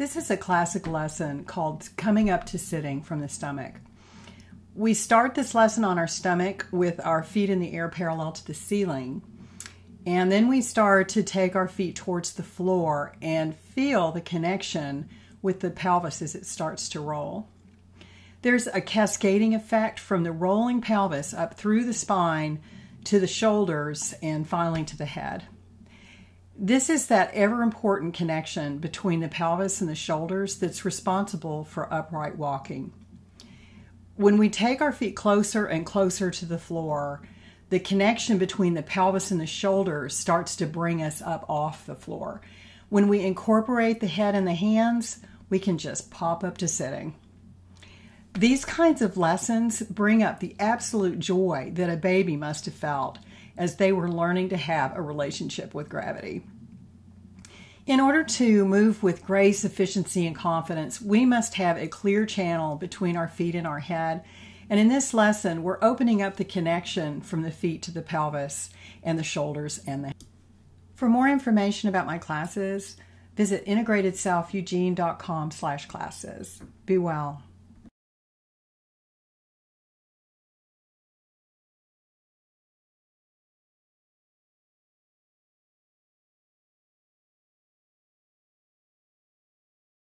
This is a classic lesson called Coming Up to Sitting from the Stomach. We start this lesson on our stomach with our feet in the air parallel to the ceiling. And then we start to take our feet towards the floor and feel the connection with the pelvis as it starts to roll. There's a cascading effect from the rolling pelvis up through the spine to the shoulders and finally to the head. This is that ever important connection between the pelvis and the shoulders that's responsible for upright walking. When we take our feet closer and closer to the floor, the connection between the pelvis and the shoulders starts to bring us up off the floor. When we incorporate the head and the hands, we can just pop up to sitting. These kinds of lessons bring up the absolute joy that a baby must have felt as they were learning to have a relationship with gravity. In order to move with grace, efficiency, and confidence, we must have a clear channel between our feet and our head. And in this lesson, we're opening up the connection from the feet to the pelvis and the shoulders and the For more information about my classes, visit integratedselfeugene.com slash classes. Be well.